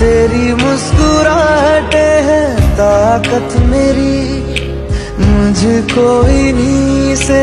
तेरी मुस्कुराहटे है ताकत मेरी मुझे कोई नहीं से